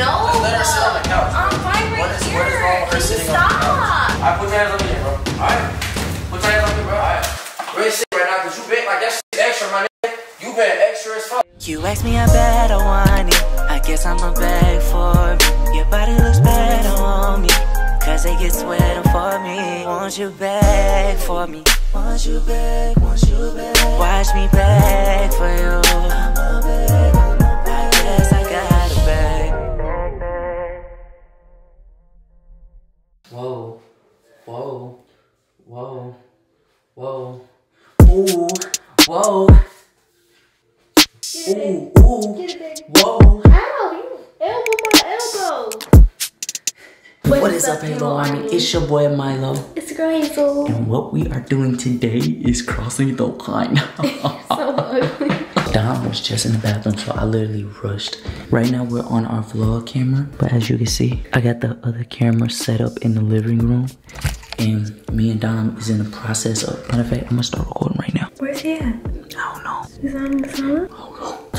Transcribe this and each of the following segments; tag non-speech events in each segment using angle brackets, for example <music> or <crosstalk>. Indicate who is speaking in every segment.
Speaker 1: No.
Speaker 2: Just let her sit on the couch.
Speaker 1: I'm fine right
Speaker 2: What is-
Speaker 1: here.
Speaker 2: what is wrong with her
Speaker 1: Can you
Speaker 2: sitting on the
Speaker 1: stop?
Speaker 2: Alright, put your hands up here, bro. Alright? Put your hands up here, bro. Alright. Ready sit right now, cause you bent like that shit extra, my nigga. You been extra as fuck.
Speaker 3: You ask me, I bet I want it. I guess I'ma beg for it. Your body looks better on me. Cause they get sweating for me. Won't you beg for me? Won't you beg? Won't you beg? Watch me beg for you. I'ma beg.
Speaker 4: Whoa, whoa, whoa, whoa, ooh, whoa, ooh, ooh, whoa.
Speaker 1: Ow, you elbow my elbow.
Speaker 4: What is up, Halo Army? It's your boy Milo,
Speaker 1: It's girl Hazel.
Speaker 4: and what we are doing today is crossing the line. <laughs>
Speaker 1: So ugly.
Speaker 4: Dom was just in the bathroom, so I literally rushed. Right now, we're on our vlog camera, but as you can see, I got the other camera set up in the living room, and me and Dom is in the process of. Matter of fact, I'm gonna start recording right now.
Speaker 1: Where's he at?
Speaker 4: I don't know.
Speaker 1: Is on the phone?
Speaker 4: Oh,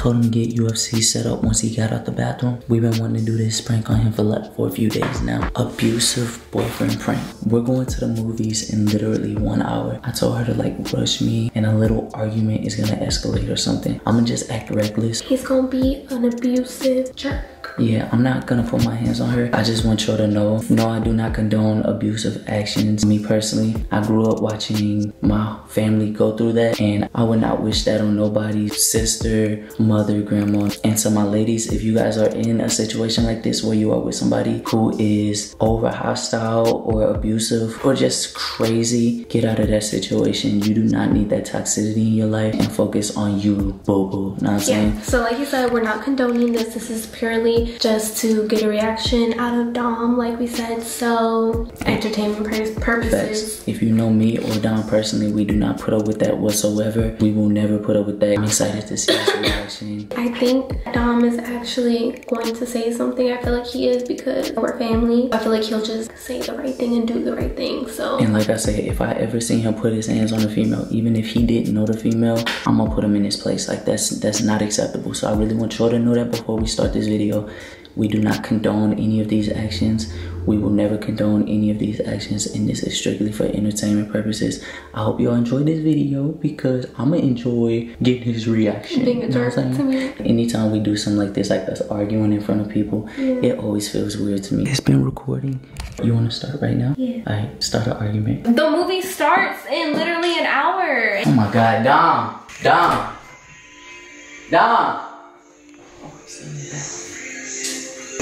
Speaker 4: Told him to get UFC set up once he got out the bathroom. We've been wanting to do this prank on him for like for a few days now. Abusive boyfriend prank. We're going to the movies in literally one hour. I told her to like rush me and a little argument is gonna escalate or something. I'm gonna just act reckless.
Speaker 1: He's gonna be an abusive jerk.
Speaker 4: Yeah, I'm not gonna put my hands on her. I just want y'all to know. No, I do not condone abusive actions. Me personally, I grew up watching my family go through that, and I would not wish that on nobody's sister, mother, grandma. And to my ladies, if you guys are in a situation like this where you are with somebody who is over hostile or abusive or just crazy, get out of that situation. You do not need that toxicity in your life and focus on you, boo boo. Know what I'm saying?
Speaker 1: Yeah. So like you said, we're not condoning this. This is purely just to get a reaction out of Dom, like we said. So entertainment pur- purposes.
Speaker 4: Facts. If you know me or Dom personally, we do not put up with that whatsoever. We will never put up with that. I'm excited to see his reaction.
Speaker 1: I think Dom is actually going to say something. I feel like he is because we're family. I feel like he'll just say the right thing and do the right thing. So
Speaker 4: And like I said, if I ever seen him put his hands on a female, even if he didn't know the female, I'm gonna put him in his place. Like that's that's not acceptable. So I really want y'all to know that before we start this video. We do not condone any of these actions. We will never condone any of these actions, and this is strictly for entertainment purposes. I hope y'all enjoyed this video because I'ma enjoy getting his reaction.
Speaker 1: Being a
Speaker 4: You know
Speaker 1: jerk to me.
Speaker 4: Anytime we do something like this, like us arguing in front of people, it always feels weird to me. It's been recording. You wanna start right now?
Speaker 1: Yeah.
Speaker 4: Alright, start an argument.
Speaker 1: the movie starts in literally an hour.
Speaker 4: Oh my god, Dom! Dom! Dom! Oh,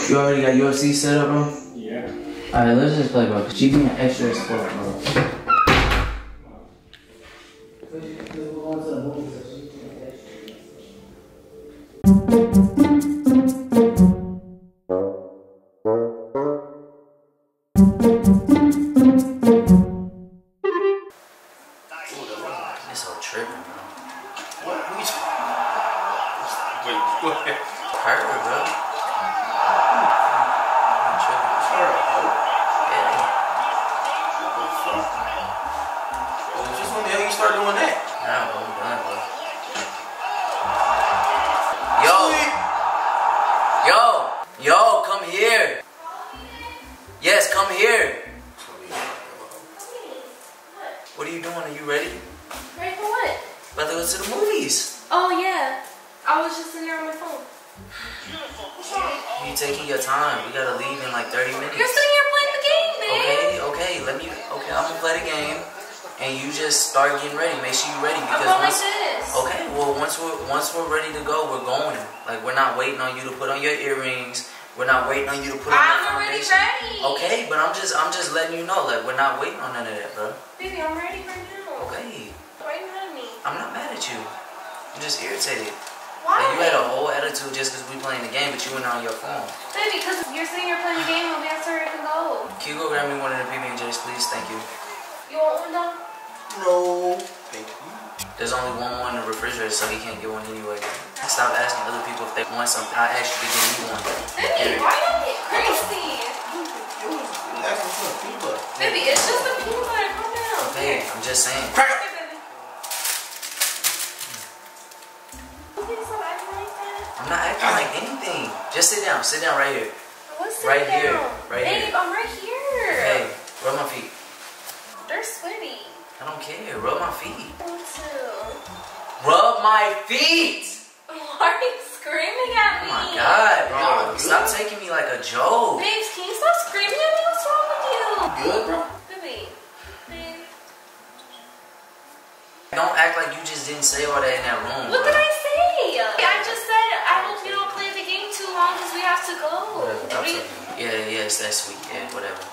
Speaker 4: You already got UFC set up, bro?
Speaker 5: Yeah.
Speaker 4: Alright, let's just play, bro. She being extra as fuck, bro.
Speaker 2: That?
Speaker 4: Not waiting on you to put on your earrings. We're not waiting on you to put on
Speaker 1: I'm
Speaker 4: your
Speaker 1: already ready.
Speaker 4: Okay, but I'm just I'm just letting you know, like we're not waiting on none of that, bro.
Speaker 1: Baby, I'm ready right now.
Speaker 4: Okay.
Speaker 1: Why are you mad at me?
Speaker 4: I'm not mad at you. I'm just irritated.
Speaker 1: Why?
Speaker 4: Like you had a whole attitude just because we playing the game, but you went on your phone.
Speaker 1: Baby, because you're sitting here playing the game and we have to hurry and go.
Speaker 4: Can you go grab me one of the PB and J's, please? Thank you.
Speaker 1: You want one though?
Speaker 2: No. Thank you.
Speaker 4: There's only one more in the refrigerator, so he can't get one anyway. Stop asking other people if they want something. I asked you to give me one.
Speaker 1: Baby, why you get crazy?
Speaker 2: You was you asking for a.
Speaker 1: Baby, it's just a peanut butter. Calm down.
Speaker 4: Okay, I'm just saying.
Speaker 2: Crack.
Speaker 1: Okay, baby. You can't stop acting like that.
Speaker 4: I'm not acting like anything. Just sit down. Sit down right here.
Speaker 1: What's
Speaker 4: Right
Speaker 1: sitting
Speaker 4: here,
Speaker 1: down?
Speaker 4: right
Speaker 1: Babe,
Speaker 4: here.
Speaker 1: I'm right here.
Speaker 4: Hey, rub my feet.
Speaker 1: They're sweaty.
Speaker 4: I don't care. Rub my feet.
Speaker 1: I want to.
Speaker 4: Rub my feet.
Speaker 1: Why are you screaming at
Speaker 4: Oh
Speaker 1: me?
Speaker 4: my god, bro.
Speaker 2: Bro,
Speaker 4: Stop
Speaker 2: good.
Speaker 4: taking me like a joke.
Speaker 1: Babes, can you stop screaming at me? What's wrong with you?
Speaker 2: Good, bro.
Speaker 1: Baby. Babe.
Speaker 4: Don't act like you just didn't say all that in that room.
Speaker 1: What
Speaker 4: bro.
Speaker 1: did I say? I just said I hope you don't play the game too long because we have to go.
Speaker 4: Whatever,
Speaker 1: What do you-
Speaker 4: Yeah, yes, that's sweet. Yeah, whatever.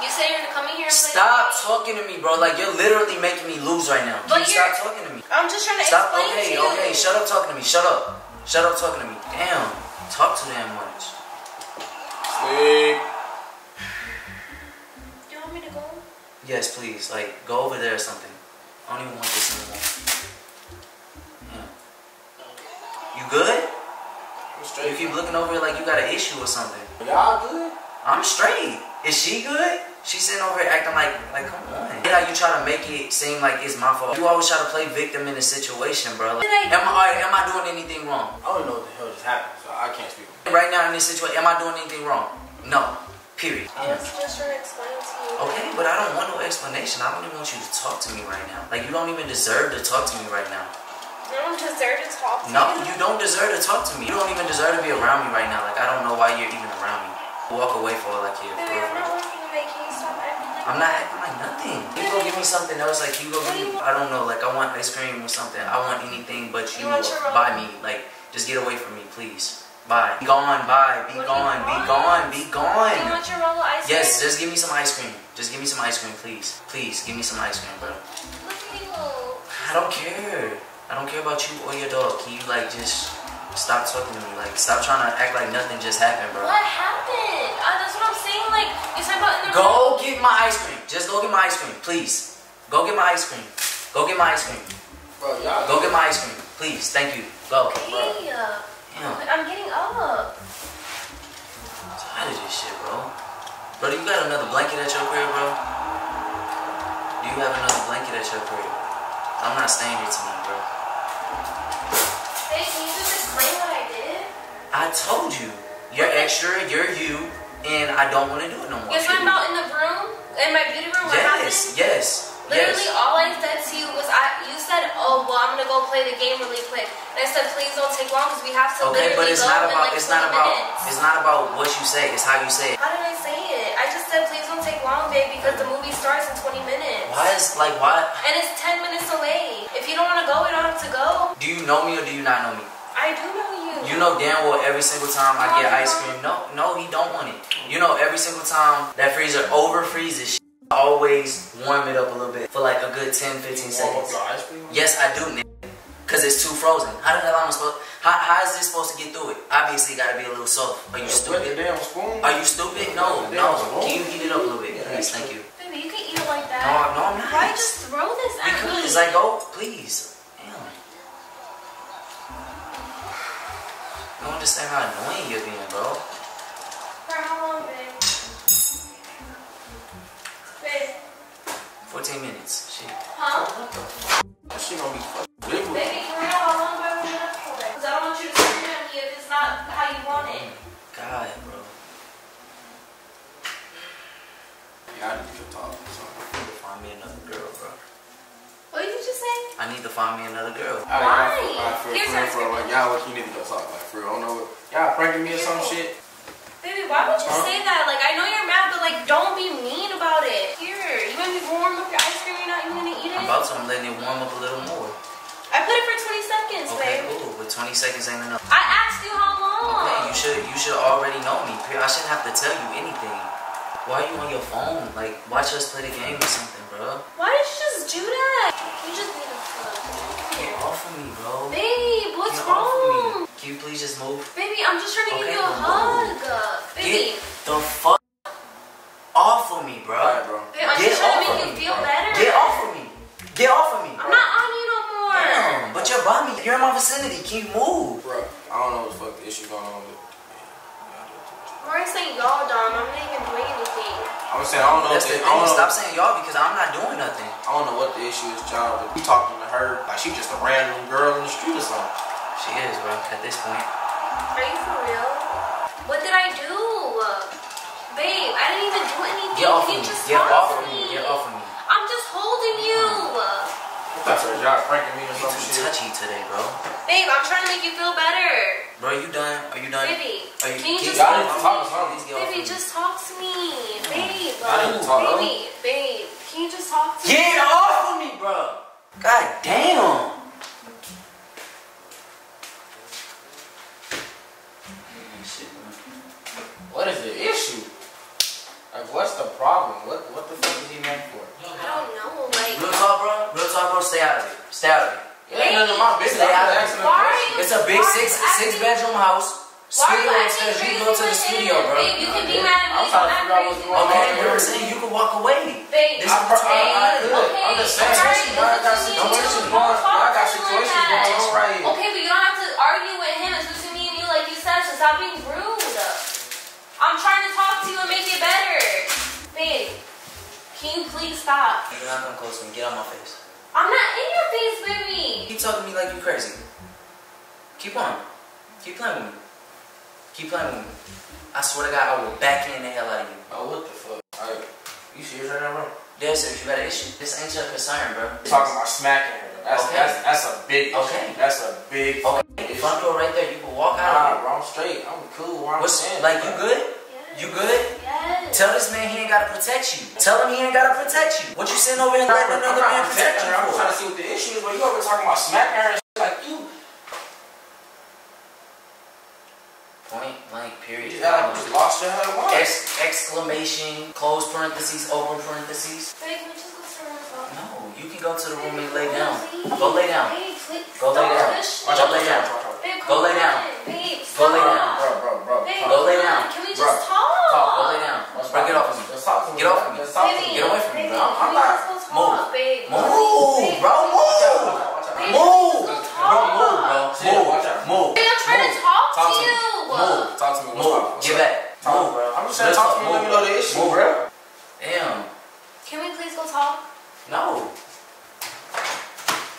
Speaker 1: You say you're gonna come in here and
Speaker 4: Stop
Speaker 1: the
Speaker 4: talking to me, bro. Like you're literally making me lose right now. Can
Speaker 1: But
Speaker 4: you
Speaker 1: you're-
Speaker 4: stop talking to me?
Speaker 1: I'm just trying to
Speaker 4: Stop.
Speaker 1: explain
Speaker 4: Okay,
Speaker 1: to you.
Speaker 4: okay. Shut up talking to me. Shut up. Shut up talking to me. Damn. Talk too damn much.
Speaker 2: Sleep.
Speaker 1: You want me to go?
Speaker 4: Yes, please. Like, go over there or something. I don't even want this anymore. Yeah. You good?
Speaker 2: I'm
Speaker 4: You keep looking over here like you got an issue or something.
Speaker 2: Y'all good?
Speaker 4: I'm straight. Is she good? She's sitting over here acting like, like, come on. Yeah, you try to make it seem like it's my fault. You always try to play victim in the situation, bro. Like, am I, am I doing anything wrong?
Speaker 2: I don't know what the hell just happened, so I can't speak.
Speaker 4: Right now in this situation, am I doing anything wrong? No. Period.
Speaker 1: I was just trying to explain to you.
Speaker 4: Okay, but I don't want no explanation. I don't even want you to talk to me right now. Like, you don't even deserve to talk to me right now.
Speaker 1: I don't deserve to talk to
Speaker 4: No,
Speaker 1: you.
Speaker 4: you don't deserve to talk to me. You don't even deserve to be around me right now. Like, I don't know why you're even around me. Walk away for like you're for
Speaker 1: I'm not acting like
Speaker 4: nothing. You go give me something else, like you go give me. I don't know, like I want ice cream or something. I want anything but you,
Speaker 1: You want your roll?
Speaker 4: buy me. Like, just get away from me, please. Bye. Be gone, bye. Be
Speaker 1: What
Speaker 4: gone, be gone, be
Speaker 1: Do you
Speaker 4: gone.
Speaker 1: want your roll of ice cream?
Speaker 4: Yes, just give me some ice cream. Just give me some ice cream, please. Please, give me some ice cream, bro.
Speaker 1: Look at you.
Speaker 4: I don't care. I don't care about you or your dog. Can you like just stop talking to me? Like stop trying to act like nothing just happened, bro.
Speaker 1: What happened? Uh, that's what I'm saying. Like, you're talking about in the
Speaker 4: Go get my ice cream. Just go get my ice cream, please. Go get my ice cream. Go get my ice cream.
Speaker 2: Bro, y'all
Speaker 4: Go get my ice cream, please. Thank you. Go.
Speaker 1: Hey, uh,
Speaker 4: Damn,
Speaker 1: I'm getting up.
Speaker 4: I'm tired of this shit, bro. Bro, you got another blanket at your crib, bro? Do you have another blanket at your crib? I'm not staying here tonight, bro.
Speaker 1: Hey, can you just explain what I did?
Speaker 4: I told you. You're extra, you're you, and I don't want to do it no more.
Speaker 1: You're talking about in the room? In my beauty room? What
Speaker 4: Yes,
Speaker 1: happened?
Speaker 4: yes,
Speaker 1: Literally,
Speaker 4: yes.
Speaker 1: all I said to you was, I. You said, "Oh, well, I'm gonna go play the game really quick." And I said, "Please don't take long because we have to
Speaker 4: Okay, but it's not about
Speaker 1: like
Speaker 4: it's not about
Speaker 1: minutes."
Speaker 4: it's not about what you say. It's how you say it.
Speaker 1: How did I say it? I just said, "Please don't take long, babe, because the movie starts in 20 minutes."
Speaker 4: Why is like why?
Speaker 1: And it's 10 minutes away. If you don't want to go, we don't have to go.
Speaker 4: Do you know me or do you not know me?
Speaker 1: I do know you.
Speaker 4: You know damn well every single time I get ice cream. No, no, he don't want it. You know every single time that freezer over freezes. I always warm it up a little bit for like a good 10, 15 seconds.
Speaker 2: your ice cream?
Speaker 4: Yes, I do, nigga. Cause it's too frozen. How the hell am I supposed? How, how is this supposed to get through it? Obviously, gotta be a little soft. Are you stupid? Are you stupid? No, no. Can you heat it up a little bit, please? Thank you.
Speaker 1: Baby, you can eat it like
Speaker 4: No,
Speaker 1: that.
Speaker 4: no, no, I'm not.
Speaker 1: Why just throw this at me?
Speaker 4: Because like, go, please. I don't understand how annoying you're being, bro.
Speaker 1: For how long, babe? Babe.
Speaker 4: 14 minutes. Shit.
Speaker 1: Huh?
Speaker 2: That shit gonna be fucking big.
Speaker 1: Baby, for real, how long do I want you to for? Because I don't want you to scream at me if it's not how you want it.
Speaker 4: God, bro.
Speaker 2: Yeah, I need to get talk. So.
Speaker 4: I need to find me another girl, bro.
Speaker 1: What did you just say?
Speaker 4: I need to find me another girl.
Speaker 2: Alright,
Speaker 1: Why?
Speaker 2: y'all, for,
Speaker 1: Here's
Speaker 2: for,
Speaker 1: our
Speaker 2: for, like, y'all, what you need to go talk, like, for real, I don't know what, y'all pranking me or some shit?
Speaker 1: Baby, why would you
Speaker 2: Huh?
Speaker 1: say that? Like, I know you're mad, but like, don't be mean about it. Here, you want me to warm up your ice cream? You're not even gonna eat it?
Speaker 4: I'm about to. I'm letting it warm up a little more.
Speaker 1: I put it for 20 seconds,
Speaker 4: Okay,
Speaker 1: babe.
Speaker 4: cool. But 20 seconds ain't enough.
Speaker 1: I asked you how long.
Speaker 4: Okay, you should you should already know me. I shouldn't have to tell you anything. Why are you on your phone? Like, watch us play the game or something, bro.
Speaker 1: Why did you just do that? You just need a fuck.
Speaker 4: Get off of me, bro.
Speaker 1: Babe, what's
Speaker 4: Get off of
Speaker 1: wrong?
Speaker 4: me. Can you please just move?
Speaker 1: Baby, I'm just trying to
Speaker 4: Okay,
Speaker 1: give you a
Speaker 4: then
Speaker 1: hug. Baby,
Speaker 4: Get the fuck off of me, bro.
Speaker 2: Alright, bro.
Speaker 1: babe I'm
Speaker 4: Get
Speaker 1: just trying to
Speaker 4: off
Speaker 1: make
Speaker 4: of
Speaker 1: you
Speaker 4: me,
Speaker 1: feel
Speaker 4: bro.
Speaker 1: better.
Speaker 4: Get off of me. Get off of me, bro.
Speaker 1: I'm not on you no more.
Speaker 4: Damn, but you're by me. You're in my vicinity. Can you move?
Speaker 2: Bro, I don't know what the fuck the issue going on with.
Speaker 1: Why are you saying y'all, Dom? I'm not even doing anything.
Speaker 2: I'm saying, I don't know.
Speaker 4: That's the
Speaker 2: the, I
Speaker 4: thing.
Speaker 2: don't know,
Speaker 4: Stop saying y'all because I'm not doing nothing.
Speaker 2: I don't know what the issue is, child, but you talking to her like she just a random girl in the street or something.
Speaker 4: She is, bro. At this point,
Speaker 1: Are you for real? What did I do? Babe, I didn't even do anything.
Speaker 4: Get off
Speaker 1: Can
Speaker 4: of
Speaker 1: you
Speaker 4: me.
Speaker 1: just
Speaker 4: Get
Speaker 1: talk
Speaker 4: off
Speaker 1: to
Speaker 4: of me. Get off of me.
Speaker 1: I'm just holding you.
Speaker 2: I thought you y'all pranking me or
Speaker 4: You
Speaker 2: some
Speaker 4: too
Speaker 2: shit.
Speaker 4: touchy today, bro.
Speaker 1: Babe, I'm trying to make you feel better.
Speaker 4: Bro, are you done? Are you done?
Speaker 1: Baby,
Speaker 4: Are you,
Speaker 1: can you
Speaker 4: get-
Speaker 1: just
Speaker 2: Y'all
Speaker 1: talk
Speaker 2: to
Speaker 1: to
Speaker 2: talk
Speaker 1: me?
Speaker 2: to something.
Speaker 4: Please get off
Speaker 1: Baby,
Speaker 4: of me.
Speaker 1: just talk to me. Babe,
Speaker 2: I need to talk,
Speaker 1: baby, babe, can you just talk to me?
Speaker 4: Get off of me, bro. God damn.
Speaker 2: What is the issue? Like, what's the problem? What what the fuck is he meant for?
Speaker 1: I don't know, like,
Speaker 4: Real talk, bro. Real talk, bro. Stay out of it. Stay out of it.
Speaker 2: It ain't none of my business.
Speaker 4: Stay
Speaker 2: I'm
Speaker 4: out of it.
Speaker 2: a
Speaker 1: Why are
Speaker 2: question.
Speaker 1: you-
Speaker 4: It's a big six six bedroom house.
Speaker 1: Why are you
Speaker 4: Studio
Speaker 1: acting
Speaker 4: upstairs. You go to the studio, bro.
Speaker 1: Babe, you can be mad at me.
Speaker 2: I'm trying to
Speaker 1: not
Speaker 2: figure out what's
Speaker 1: crazy.
Speaker 2: going on.
Speaker 4: Okay, you know what I'm saying? You can walk away.
Speaker 1: Babe,
Speaker 4: This
Speaker 2: I,
Speaker 4: is
Speaker 2: pro- I, I
Speaker 1: Babe,
Speaker 2: could.
Speaker 1: okay,
Speaker 2: I'm just saying.
Speaker 1: alright,
Speaker 2: y'all got
Speaker 1: listen to me.
Speaker 2: situations
Speaker 1: Don't
Speaker 2: going.
Speaker 1: talk
Speaker 2: Y'all got
Speaker 1: to him like
Speaker 2: situations
Speaker 1: that.
Speaker 2: going on right here.
Speaker 1: Okay, but you don't have to argue with him. It's between me and you, like you said, so stop being rude. I'm trying to talk to you and make it better. Babe, can you please stop?
Speaker 4: You're not gonna close to me. Get out my face.
Speaker 1: I'm not in your face, baby.
Speaker 4: Keep talking to me like you crazy. Keep on. Keep playing with me. Keep playing with me. I swear to God, I will backhand the hell out of you.
Speaker 2: Oh, what the fuck? Alright, you serious right now, bro?
Speaker 4: Dead serious, you got an issue. This ain't your concern, bro.
Speaker 2: Talking about smacking her. That's
Speaker 4: Okay.
Speaker 2: that's that's a big. issue.
Speaker 4: Okay.
Speaker 2: That's a big.
Speaker 4: Okay, front door right there. You can walk out
Speaker 2: Nah,
Speaker 4: of it.
Speaker 2: bro, I'm straight. I'm cool. Where I'm
Speaker 4: What's
Speaker 2: standing,
Speaker 4: like? You good? You good?
Speaker 1: Yes.
Speaker 4: Tell this man he ain't gotta protect you. Tell him he ain't gotta protect you. What you sitting over here
Speaker 2: I'm
Speaker 4: letting
Speaker 2: I'm
Speaker 4: another man
Speaker 2: not
Speaker 4: protect
Speaker 2: protecting
Speaker 4: you
Speaker 2: her. I'm trying to see what the issue is, but you over here talking about smacking her and shit like you.
Speaker 4: Point blank.
Speaker 2: You
Speaker 4: Period.
Speaker 2: just act like you just lost your head once.
Speaker 4: Ex- exclamation. Close parentheses. Open parentheses.
Speaker 1: Babe, can we just go to the room?
Speaker 4: No, you can go to the room and lay down. Go lay down.
Speaker 1: Babe, please.
Speaker 4: Go lay down.
Speaker 1: push
Speaker 4: Watch
Speaker 1: me.
Speaker 4: out, lay down. Go lay down.
Speaker 1: on. Babe,
Speaker 4: Go lay
Speaker 1: stop.
Speaker 4: down.
Speaker 2: Bro, bro, bro.
Speaker 1: Babe,
Speaker 2: talk.
Speaker 4: Go lay
Speaker 1: come
Speaker 4: down.
Speaker 1: on. Can we
Speaker 2: Bro,
Speaker 1: just talk?
Speaker 2: talk.
Speaker 4: Go lay down.
Speaker 2: Let's
Speaker 4: Bro,
Speaker 2: talk.
Speaker 4: get off of me.
Speaker 2: Let's talk to me.
Speaker 4: Get off
Speaker 2: bro.
Speaker 4: of me.
Speaker 2: Let's talk to
Speaker 1: Baby,
Speaker 2: me.
Speaker 4: Get away from me,
Speaker 1: baby,
Speaker 4: bro.
Speaker 1: Can
Speaker 2: I'm
Speaker 1: we
Speaker 2: not-
Speaker 1: just go talk,
Speaker 4: Move.
Speaker 1: babe?
Speaker 4: Move,
Speaker 1: Babe,
Speaker 4: bro.
Speaker 1: please.
Speaker 4: Move.
Speaker 1: Babe,
Speaker 4: Move.
Speaker 1: let's go
Speaker 4: Bro,
Speaker 1: talk.
Speaker 4: move, bro.
Speaker 2: Shit,
Speaker 4: Move.
Speaker 2: watch out.
Speaker 4: Move.
Speaker 1: Babe, I'm trying
Speaker 4: Move.
Speaker 1: to talk
Speaker 2: Talk
Speaker 1: to
Speaker 2: to me.
Speaker 1: you.
Speaker 4: Move.
Speaker 2: Talk to me. What's
Speaker 4: Move.
Speaker 2: up? What's
Speaker 4: Get
Speaker 2: up?
Speaker 4: back.
Speaker 2: Talk,
Speaker 4: Move.
Speaker 2: bro. I'm just saying,
Speaker 4: Let's
Speaker 2: talk to me. Let me
Speaker 4: move.
Speaker 2: know the issue,
Speaker 4: Move.
Speaker 2: bro.
Speaker 4: Damn.
Speaker 1: Can we please go talk?
Speaker 4: No.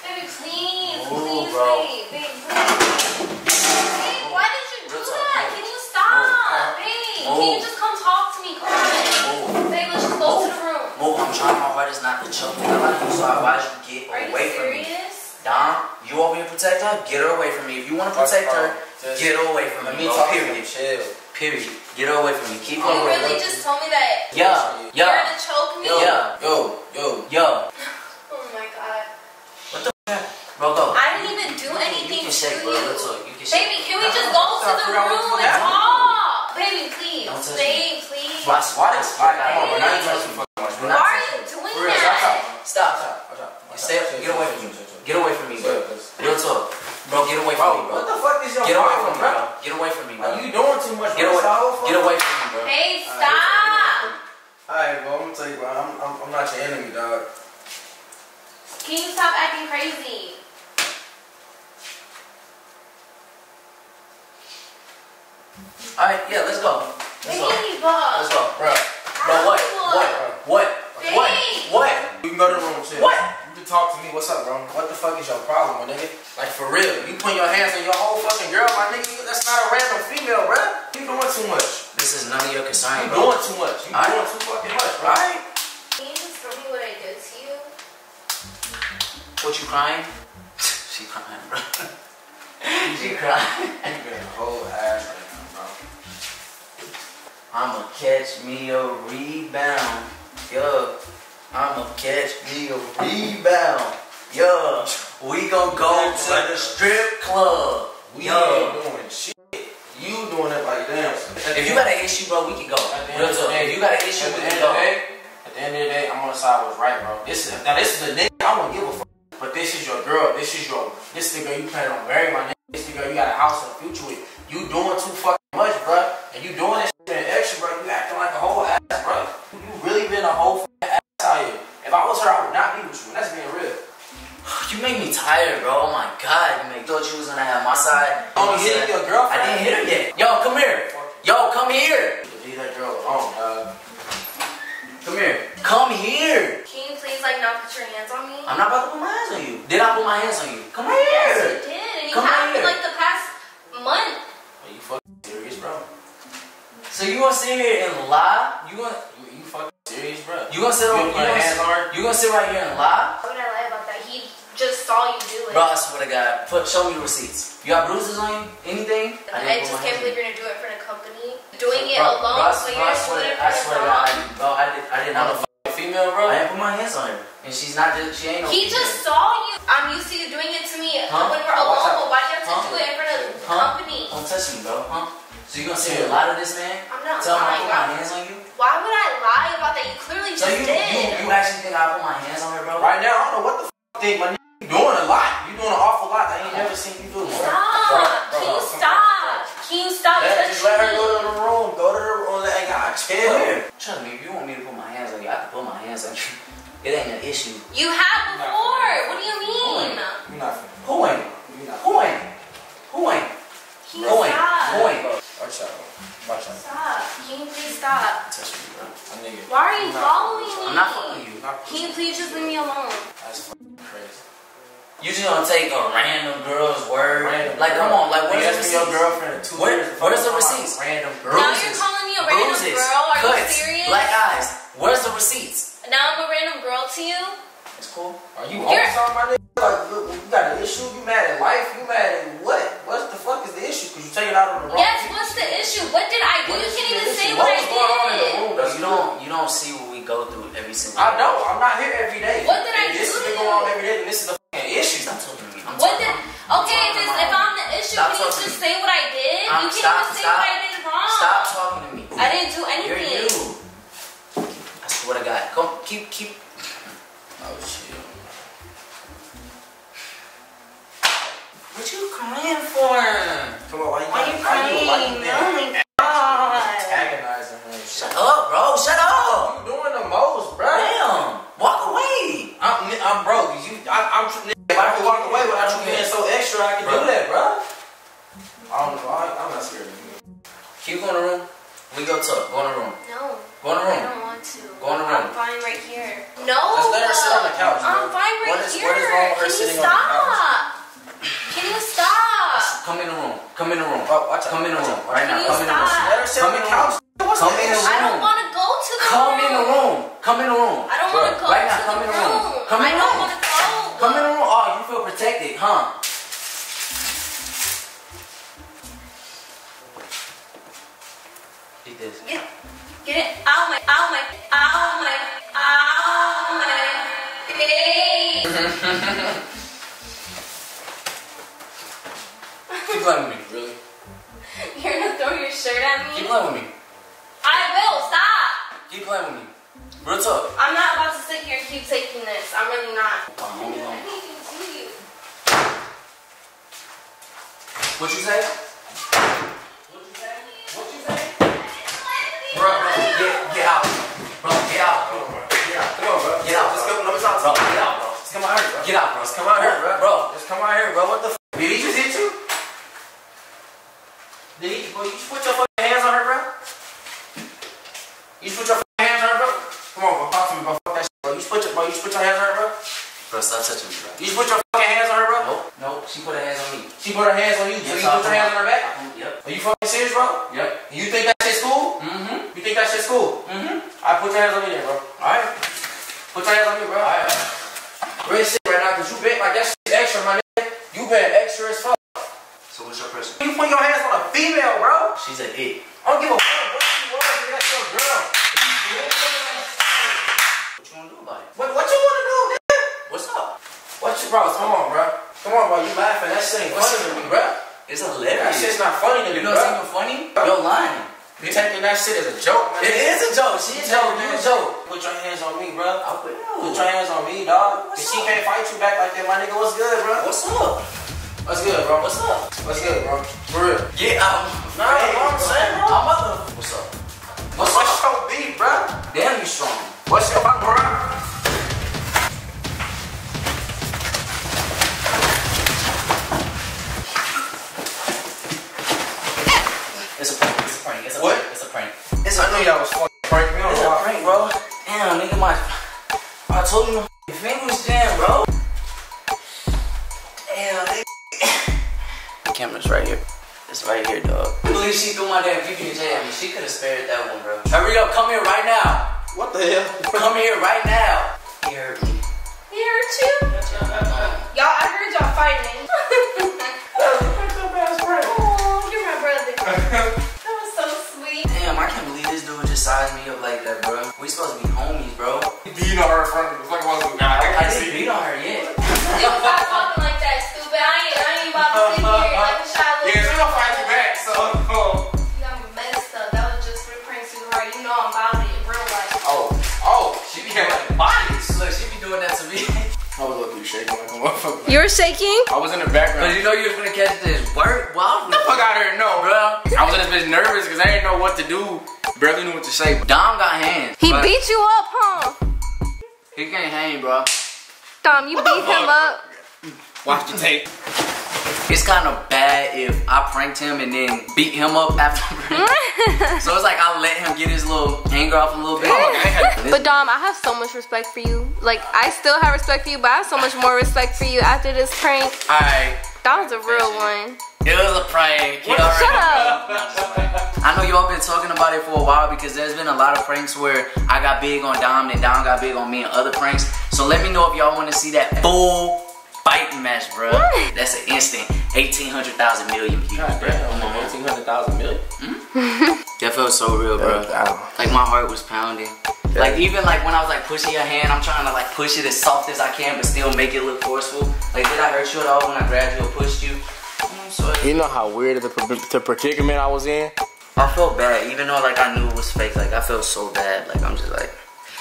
Speaker 1: Baby, please,
Speaker 4: Move,
Speaker 1: please,
Speaker 4: bro.
Speaker 1: babe, babe, please. Babe, why did you do
Speaker 4: Real
Speaker 1: that?
Speaker 4: move.
Speaker 1: Can you stop?
Speaker 4: Move.
Speaker 1: Babe,
Speaker 4: Move.
Speaker 1: can you just come talk to me? Come on. Babe, let's just go to the room.
Speaker 4: Move. I'm trying my hardest not to choke the hell out of you, so I advise you get
Speaker 1: Are you
Speaker 4: away from me.
Speaker 1: serious?
Speaker 4: Dom, you over here protect her? Get her away from me. If you want to protect her, get her away from me.
Speaker 2: me
Speaker 4: bro.
Speaker 2: talk to
Speaker 4: Period.
Speaker 2: you. Chill.
Speaker 4: Period. Get away from me. Keep her
Speaker 1: You
Speaker 4: away.
Speaker 1: really just told me that
Speaker 4: Yeah.
Speaker 1: you're
Speaker 4: Yeah.
Speaker 1: gonna choke me?
Speaker 2: Yo,
Speaker 4: Yeah.
Speaker 2: yo, yo.
Speaker 4: Yo. <laughs>
Speaker 1: Oh my god. What the f?
Speaker 4: Bro, go.
Speaker 1: I didn't even do
Speaker 4: You
Speaker 1: anything
Speaker 4: You can
Speaker 1: to
Speaker 4: shake, bro.
Speaker 1: you.
Speaker 4: Let's talk. You can shake.
Speaker 1: Baby, can we just go to the
Speaker 2: figuring out what's
Speaker 1: room and
Speaker 2: happening.
Speaker 1: talk? Baby, please.
Speaker 4: Don't touch
Speaker 1: Babe, please.
Speaker 4: Watch.
Speaker 2: Why this? Why? Come on, bro. Now you
Speaker 1: Hey.
Speaker 2: talking too fucking much, bro.
Speaker 1: Why are you doing
Speaker 2: For real, watch
Speaker 1: that?
Speaker 2: out.
Speaker 4: Stop.
Speaker 2: Watch out. Watch out. Watch
Speaker 4: Stay
Speaker 2: out.
Speaker 4: up.
Speaker 2: Chill,
Speaker 4: Get away
Speaker 2: chill,
Speaker 4: from me. Get away from me, bro.
Speaker 2: Chill, please.
Speaker 4: Real talk. Bro, get away from me,
Speaker 2: Bro,
Speaker 4: bro.
Speaker 2: what the fuck is your
Speaker 4: Get away
Speaker 2: problem,
Speaker 4: from me,
Speaker 2: bro?
Speaker 4: bro. Get away from me, bro.
Speaker 2: Like, you doing too much,
Speaker 4: Get
Speaker 2: bro.
Speaker 4: away.
Speaker 2: Stop, fuck.
Speaker 4: Get away from me, bro.
Speaker 1: Hey, stop.
Speaker 2: Alright, bro. I'm gonna tell you, bro. I'm, I'm, I'm not your enemy, dog.
Speaker 1: Can you stop acting crazy?
Speaker 4: All right, yeah, let's go. Let's go.
Speaker 1: Babe.
Speaker 4: Let's go, bro. Bro, what? What? What? What? What?
Speaker 2: We can go to the room, chill.
Speaker 4: What?
Speaker 2: You can talk to me. What's up, bro? What the fuck is your problem, my nigga? Like, for real. You put your hands on your whole fucking girl, my nigga. That's not a random female, bro. You doing too much.
Speaker 4: This is none of your concern,
Speaker 2: You
Speaker 4: bro.
Speaker 2: doing too much. You
Speaker 4: Alright.
Speaker 2: doing too fucking much, bro.
Speaker 4: Alright.
Speaker 1: Can you just tell me what I did to you?
Speaker 4: What you crying? <laughs> she crying, bro. <laughs> she crying.
Speaker 2: You been a whole ass right now, bro.
Speaker 4: I'ma catch me a rebound. Yo. I'ma catch me a rebound. Yo. We gon' go to the strip club.
Speaker 2: We
Speaker 4: Yo.
Speaker 2: ain't doing shit. You doing it like damn.
Speaker 4: If you got an issue, bro, we can go.
Speaker 2: At the end
Speaker 4: Real
Speaker 2: of the
Speaker 4: talk.
Speaker 2: day,
Speaker 4: If you got an issue, we
Speaker 2: the
Speaker 4: can
Speaker 2: end of
Speaker 4: go.
Speaker 2: the day, at the end of the day, I'm on the side what's right, bro. This is now this is a nigga. I don't give a fuck. But this is your girl. This is your this is the girl you plan on marrying, my nigga. This is the girl you got a house in the future with. You doing too fucking much, bro. And you doing this shit in extra, bro. You acting like a whole ass, bro. You really been a whole fucking ass out here. If I was her, I would not be with you. That's being real.
Speaker 4: You make me tired, bro. Oh my god. You make thought you was gonna have my side.
Speaker 2: Oh, Only hitting your girlfriend.
Speaker 4: I didn't hit her yet. Yo, come here. Yo, come here.
Speaker 2: Leave that girl alone, dog.
Speaker 4: Come here. Come here.
Speaker 1: Can you please like not put your hands on me?
Speaker 4: I'm not about to put my hands on you. Did I put my hands on you? Come here.
Speaker 1: Yes, you did. And you
Speaker 4: Come
Speaker 1: have
Speaker 4: here.
Speaker 1: for like the past month.
Speaker 2: Are you fucking serious, bro?
Speaker 4: So you gonna sit here and lie? You gonna
Speaker 2: You, you fucking serious, bro?
Speaker 4: you gonna sit
Speaker 2: You
Speaker 4: on you
Speaker 2: put
Speaker 4: gonna,
Speaker 2: hands on her?
Speaker 4: you gonna sit right here and lie?
Speaker 1: Why would I lie about that? He just saw you do it.
Speaker 4: Bro, I swear to God, put show me receipts. You got bruises on you? Anything?
Speaker 1: I,
Speaker 4: didn't
Speaker 1: just can't believe
Speaker 4: on
Speaker 1: you're gonna do it in front of company. Doing it
Speaker 4: Bro,
Speaker 1: alone,
Speaker 4: bro, I-
Speaker 1: so
Speaker 4: bro,
Speaker 1: you're
Speaker 4: I
Speaker 1: gonna do
Speaker 4: swear,
Speaker 1: it in
Speaker 4: I swear to God, I,
Speaker 1: mom.
Speaker 4: bro, I did, I did
Speaker 2: I'm
Speaker 4: not.
Speaker 2: a fucking female, bro.
Speaker 4: I didn't put my hands on her, and she's not just, she ain't no.
Speaker 1: He
Speaker 4: female.
Speaker 1: just saw you. I'm used to you doing it to me
Speaker 4: Huh?
Speaker 1: when we're alone, but why do you have to
Speaker 4: Huh?
Speaker 1: do it in front of
Speaker 4: Huh?
Speaker 1: company?
Speaker 4: Don't touch me, bro, huh? So you gonna sit here and lie to this man?
Speaker 1: I'm not
Speaker 4: Tell him I put my hands on you?
Speaker 1: Why would I lie about that? You clearly
Speaker 4: So
Speaker 1: just
Speaker 4: you,
Speaker 1: did.
Speaker 4: you, you actually think I put my hands on her, bro?
Speaker 2: Right now, I don't know what the fuck think, my nigga. You doing a lot. You doing an awful lot. I ain't never seen you do. bro.
Speaker 1: Stop!
Speaker 2: Bro,
Speaker 1: Can
Speaker 2: bro,
Speaker 1: you
Speaker 2: come
Speaker 1: stop? Can you stop
Speaker 2: Let,
Speaker 1: touching
Speaker 2: just let her
Speaker 1: me?
Speaker 2: go to the room. Go to the room. Let God chill.
Speaker 4: Come here. Trust me, if you want me to put my hands on you, I can put my hands. It ain't an issue.
Speaker 1: You have before. What do you mean?
Speaker 2: You're not.
Speaker 4: Who ain't? Who ain't? Who ain't?
Speaker 1: Can you
Speaker 4: Who ain't?
Speaker 1: stop?
Speaker 4: Who ain't?
Speaker 2: Watch out. Watch out.
Speaker 1: Stop. Can you please stop?
Speaker 4: Touch me, bro.
Speaker 2: My nigga.
Speaker 1: Why are you
Speaker 2: I'm not-
Speaker 1: following me?
Speaker 4: I'm not following you.
Speaker 2: Not-
Speaker 1: Can you please just leave me alone?
Speaker 2: That's fucking crazy.
Speaker 4: You just gonna take a random girl's word?
Speaker 2: Random
Speaker 4: like,
Speaker 2: girl.
Speaker 4: come on, like,
Speaker 2: You
Speaker 4: where's the
Speaker 2: asked me your girlfriend in two
Speaker 4: What- what is the
Speaker 2: Talking
Speaker 4: receipts?
Speaker 2: Random girl.
Speaker 1: Now you're calling me a random
Speaker 4: bruises,
Speaker 1: girl? Are
Speaker 4: cuts,
Speaker 1: you serious?
Speaker 4: Black eyes. Where's the receipts?
Speaker 1: Now I'm a random girl to you?
Speaker 4: It's cool.
Speaker 2: Are you
Speaker 1: You're-
Speaker 2: on something, my nigga? Like, look, you got an issue? You mad at life? You mad at what? What the fuck is the issue? Cause you take it out on the wrong
Speaker 1: Yes,
Speaker 2: people.
Speaker 1: what's the issue? What did I do?
Speaker 2: What
Speaker 1: You can't even
Speaker 2: issue?
Speaker 1: say
Speaker 2: What
Speaker 1: what I
Speaker 2: was going on in the
Speaker 1: did.
Speaker 2: room?
Speaker 4: Bro,
Speaker 2: That's
Speaker 4: you don't, you don't see what we go through every single day.
Speaker 2: I don't. I'm not here every day.
Speaker 1: What did I
Speaker 2: If This
Speaker 1: do
Speaker 2: has
Speaker 1: to
Speaker 2: been going on every day. and This is the fucking issue.
Speaker 4: Stop talking to me. I'm
Speaker 1: What
Speaker 4: talking-
Speaker 1: did?
Speaker 4: I'm
Speaker 1: Okay, if,
Speaker 4: talking
Speaker 1: it's, if I'm the issue,
Speaker 4: Stop
Speaker 1: can you just say what I did?
Speaker 4: Um,
Speaker 1: you can't
Speaker 4: stop,
Speaker 1: even say
Speaker 4: stop.
Speaker 1: what I did wrong.
Speaker 4: Stop talking to me.
Speaker 1: I didn't do anything.
Speaker 4: You're
Speaker 1: anything.
Speaker 4: you. I swear to God. Come, keep, keep.
Speaker 2: Oh shit.
Speaker 4: What you crying for?
Speaker 2: Come on, why you,
Speaker 4: Why you
Speaker 2: why you, why you
Speaker 4: crying?
Speaker 2: been
Speaker 4: Oh my God.
Speaker 2: antagonizing her?
Speaker 4: Shut up, bro. Shut up.
Speaker 2: You doing the most, bro.
Speaker 4: Damn. Walk away.
Speaker 2: I'm, I'm broke. You, I, I'm. If I could walk away without you being so extra, I can do that, bro. I don't know. I, I'm not scared of you.
Speaker 4: Can you go in the room? We go talk. Go in the room.
Speaker 1: No,
Speaker 4: Go in the
Speaker 1: I
Speaker 4: room.
Speaker 1: Don't want to.
Speaker 4: Go in the room.
Speaker 1: I'm fine right here. No.
Speaker 2: Just let her sit on the couch,
Speaker 1: I'm
Speaker 2: bro.
Speaker 1: fine right
Speaker 2: What is-
Speaker 1: here.
Speaker 2: what is wrong with her
Speaker 1: Can
Speaker 2: sitting
Speaker 1: you
Speaker 2: on the
Speaker 1: stop? Can you stop?
Speaker 4: Come in the room. Come in the room.
Speaker 2: Oh, watch.
Speaker 4: Come in the room. Right
Speaker 1: Can
Speaker 4: now.
Speaker 1: you
Speaker 4: Come in the room.
Speaker 2: Let her sit on
Speaker 4: Come
Speaker 2: the
Speaker 4: the
Speaker 2: couch. What's
Speaker 4: Come in the
Speaker 2: issue?
Speaker 1: I don't want to go to the
Speaker 4: Come
Speaker 1: room.
Speaker 4: in the room. Come in the room.
Speaker 1: I don't want to go
Speaker 4: Right
Speaker 1: to
Speaker 4: now. Come
Speaker 1: the
Speaker 4: in the room. Come in
Speaker 1: I don't want to go.
Speaker 4: Come in the room. Oh, you feel protected, huh? Eat this.
Speaker 1: Get,
Speaker 4: Keep playing with me. Really?
Speaker 1: You're gonna throw your shirt at me?
Speaker 4: Keep
Speaker 1: me?
Speaker 4: playing with me.
Speaker 1: I will. Stop.
Speaker 4: Keep playing with me. Real talk.
Speaker 1: I'm not about to sit here and keep taking this. I'm really not.
Speaker 4: Hold on.
Speaker 1: To you.
Speaker 4: What you say? What you say? What you say? Bro, bro, get, get out. Bro, get out.
Speaker 2: Get out. Come on, bro.
Speaker 4: Get out,
Speaker 2: Let's
Speaker 4: bro.
Speaker 2: go. Let me talk to
Speaker 4: Bro,
Speaker 2: you.
Speaker 4: get out, bro.
Speaker 2: Let's come out here, bro.
Speaker 4: Get out, bro.
Speaker 2: Come out here, bro.
Speaker 4: Bro.
Speaker 2: Let's come out here, bro. What the f? Did he just hit you? Did he? Bro, you just put your fucking hands on her, bro. You just put your fucking hands on her, bro. Come on, bro. Talk to me, bro. Fuck that shit, bro. You just put your, bro. You just put your hands on her, bro.
Speaker 4: Bro, stop touching me, bro.
Speaker 2: You just put your fucking hands on her, bro.
Speaker 4: Nope, nope. She put her hands on me.
Speaker 2: She put her hands on you, so you put your hands on her back.
Speaker 4: Yep.
Speaker 2: Are you fucking serious, bro?
Speaker 4: Yep.
Speaker 2: You think that shit's cool?
Speaker 4: Mm-hmm.
Speaker 2: You think that shit's cool?
Speaker 4: Mm-hmm.
Speaker 2: I put your hands on me then, bro. Alright? Put your hands on me, bro. Alright. Real shit right now, cause you been like that shit's extra, my nigga. You been extra as fuck.
Speaker 4: So what's your person?
Speaker 2: You put your hands on a female, bro.
Speaker 4: She's a it.
Speaker 2: I don't give a fuck what she was, nigga. That's your girl.
Speaker 4: What you wanna do about it?
Speaker 2: What, what you wanna do, nigga?
Speaker 4: What's up?
Speaker 2: What you, bro? Come on, bro. Come on, bro. You laughing? That shit ain't funny to me, bro.
Speaker 4: It's hilarious.
Speaker 2: That shit's not funny to
Speaker 4: you
Speaker 2: me,
Speaker 4: know what's even funny? You're lying.
Speaker 2: You taking that shit as a joke, man?
Speaker 4: It is a joke. She
Speaker 2: You
Speaker 4: a
Speaker 2: joke,
Speaker 4: joke.
Speaker 2: you a joke. Put your hands on me, bro.
Speaker 4: I will.
Speaker 2: Put your hands on me, dog.
Speaker 4: What's
Speaker 2: If she
Speaker 4: up?
Speaker 2: can't fight you back like that, my nigga, what's good, bro?
Speaker 4: What's up?
Speaker 2: What's good, bro?
Speaker 4: What's up?
Speaker 2: What's good, bro? For real.
Speaker 4: Get out.
Speaker 2: Nah, know what I'm saying, bro?
Speaker 4: I'm. What's up? What's
Speaker 2: What's
Speaker 4: up?
Speaker 2: your beef, bro?
Speaker 4: Damn, you strong.
Speaker 2: What's your bro?
Speaker 4: It's a prank. It's a prank. It's a
Speaker 2: What?
Speaker 4: prank. It's a prank.
Speaker 2: It's I knew y'all was fucking pranking me on
Speaker 4: It's a prank, bro. Damn, nigga, my. I told you my fingers jam, bro. Damn, nigga. The camera's right here. It's It's right here, dog. I believe she threw my damn PBJ at me. She could have spared that one, bro. Hurry up, come here right now.
Speaker 2: What the hell?
Speaker 4: Come here right now. He hurt me.
Speaker 1: He hurt you? Y'all, I heard y'all fighting. oh, you're my brother. <laughs>
Speaker 4: this dude just sized me up like that, bro. We supposed to be homies, bro.
Speaker 2: Beating on her in front of me. Fuck was nah, I
Speaker 4: I
Speaker 2: can't see.
Speaker 4: beat on her yet.
Speaker 1: Dude, stop talking like that, stupid. I ain't, I ain't about to sit here like a shy little
Speaker 2: Yeah, she gonna fight you back. So, um,
Speaker 1: You got messed up. That was just for prank too. You know I'm about it in real life.
Speaker 2: oh, oh, she became like bodies.
Speaker 4: Look, she be doing that to me. <laughs>
Speaker 2: I was looking shaking like a motherfucker.
Speaker 1: You were shaking?
Speaker 2: I was in the
Speaker 4: Cause
Speaker 2: background.
Speaker 4: you know you was gonna catch this work. Well,
Speaker 2: Get the fuck out of here, no,
Speaker 4: bro.
Speaker 2: I was in this bitch nervous because I didn't know what to do. Barely knew what to say.
Speaker 4: Dom got hands.
Speaker 1: He beat you up, huh?
Speaker 4: He can't hang, bro.
Speaker 1: Dom, you beat him up.
Speaker 2: Watch the tape.
Speaker 4: It's kind of bad if I pranked him and then beat him up after. Prank. <laughs> So it's like I let him get his little anger off a little bit.
Speaker 1: But Dom, I have so much respect for you. Like, I still have respect for you, but I have so much more respect for you after this prank.
Speaker 4: Alright,
Speaker 1: That was a real one.
Speaker 4: it was a prank. You
Speaker 1: Shut up. <laughs>
Speaker 4: I know y'all been talking about it for a while because there's been a lot of pranks where I got big on Dom and Dom got big on me and other pranks. So let me know if y'all want to see that full fighting match, bro.
Speaker 1: What?
Speaker 4: That's an instant 1800,000 million views, bro. Come on,
Speaker 2: Eighteen hundred thousand million. Mm-hmm.
Speaker 4: That felt so real, bro. Like my heart was pounding. Like even like when I was like pushing your hand, I'm trying to like push it as soft as I can, but still make it look forceful. Like did I hurt you at all when I grabbed you or pushed you? Mm, I'm.
Speaker 2: You know how weird the, the predicament I was in?
Speaker 4: I felt bad, even though like I knew it was fake. Like I felt so bad. Like I'm just like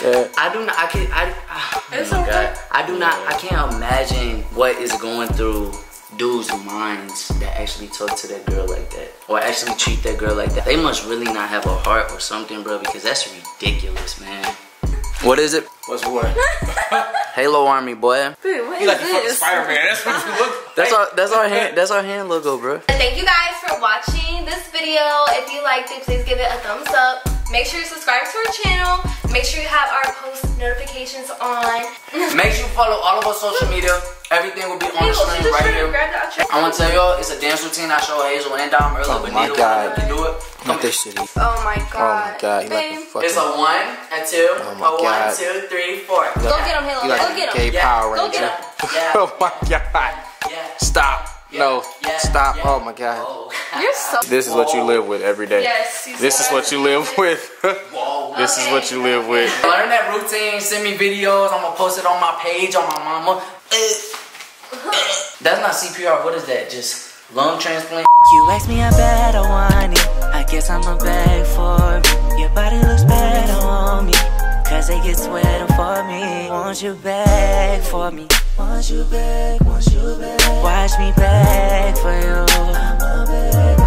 Speaker 2: Yeah.
Speaker 4: I do not. I can. I. Oh
Speaker 1: It's
Speaker 4: my
Speaker 1: okay.
Speaker 4: god. I do not. I can't imagine what is going through dudes' minds that actually talk to that girl like that, or actually treat that girl like that. They must really not have a heart or something, bro. Because that's ridiculous, man. What is it?
Speaker 2: What's what? <laughs>
Speaker 4: Halo Army, boy.
Speaker 1: Dude, what
Speaker 2: You
Speaker 1: is
Speaker 2: like the fucking
Speaker 1: this?
Speaker 2: Spider-Man. That's what you look
Speaker 4: That's our. That's our hand. That's our hand logo, bro.
Speaker 1: Thank you guys for watching this video. If you liked it, please give it a thumbs up. Make sure you subscribe to our channel. Make sure you have our post notifications on. <laughs>
Speaker 4: Make sure you follow all of our social media. Everything will be on the screen right
Speaker 1: trying
Speaker 4: here.
Speaker 1: grab the outro.
Speaker 4: I want to tell y'all, it's a dance routine I show Hazel and Dom earlier,
Speaker 2: Oh
Speaker 4: but
Speaker 2: my God.
Speaker 4: one of them can do it.
Speaker 2: Not this shit. Oh
Speaker 1: Oh my god.
Speaker 2: Oh my god, you like a fucking.
Speaker 4: It's a one, a two,
Speaker 2: Oh my
Speaker 4: a
Speaker 2: God.
Speaker 4: two, three, four.
Speaker 1: Go get him, Halo.
Speaker 2: You like
Speaker 1: Go
Speaker 2: a
Speaker 1: get
Speaker 2: gay
Speaker 1: him.
Speaker 4: Yeah.
Speaker 2: Power
Speaker 1: Go
Speaker 2: Ranger.
Speaker 1: get <laughs> him.
Speaker 4: Yeah.
Speaker 2: oh my god.
Speaker 4: Yeah.
Speaker 2: Stop.
Speaker 4: Yeah.
Speaker 2: No.
Speaker 4: Yeah.
Speaker 2: Stop.
Speaker 4: Yeah.
Speaker 2: Oh my god.
Speaker 4: Oh.
Speaker 1: You're so.
Speaker 2: This is what you live with every day.
Speaker 1: Yes.
Speaker 2: This is what you live with. <laughs>
Speaker 4: Whoa.
Speaker 2: this is what you live with.
Speaker 4: Learn that routine. Send me videos. I'm gonna post it on my page on my mama. That's not CPR. What is that? Just lung transplant.
Speaker 3: You ask me, I bet I want it. I guess I'ma beg for me. Your body looks better on me. Cause they get sweating for me. Won't you beg for me? Want you back, want you back. Watch me back for you.